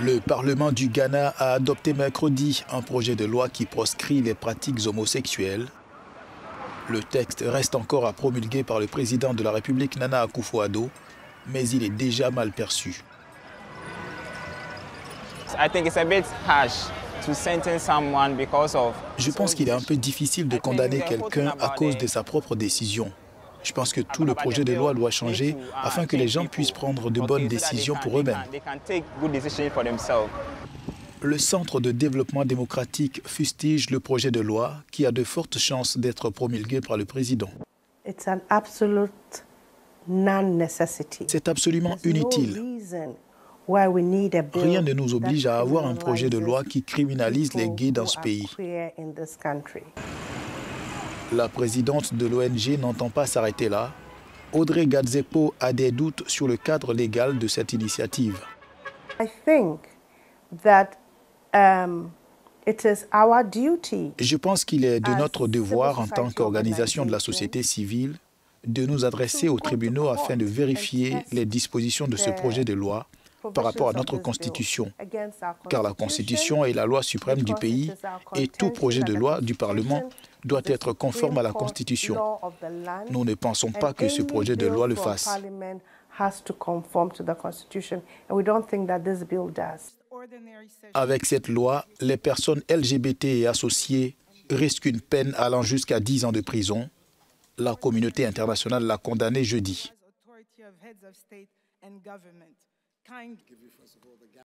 Le Parlement du Ghana a adopté mercredi un projet de loi qui proscrit les pratiques homosexuelles. Le texte reste encore à promulguer par le président de la République Nana Akufo-Addo, mais il est déjà mal perçu. Je pense qu'il est un peu difficile de condamner quelqu'un à cause de sa propre décision. Je pense que tout le projet de loi doit changer afin que les gens puissent prendre de bonnes décisions pour eux-mêmes. Le Centre de développement démocratique fustige le projet de loi qui a de fortes chances d'être promulgué par le président. C'est absolument inutile. Rien ne nous oblige à avoir un projet de loi qui criminalise les gays dans ce pays. La présidente de l'ONG n'entend pas s'arrêter là. Audrey Gadzepo a des doutes sur le cadre légal de cette initiative. Um, Je pense qu'il est de notre devoir en tant qu'organisation de la société civile de nous adresser aux tribunaux afin de vérifier les dispositions de ce projet de loi par rapport à notre Constitution, car la Constitution est la loi suprême du pays et tout projet de loi du Parlement doit être conforme à la Constitution. Nous ne pensons pas que ce projet de loi le fasse. Avec cette loi, les personnes LGBT et associées risquent une peine allant jusqu'à 10 ans de prison. La communauté internationale l'a condamné jeudi. kind. Give you, first of all, the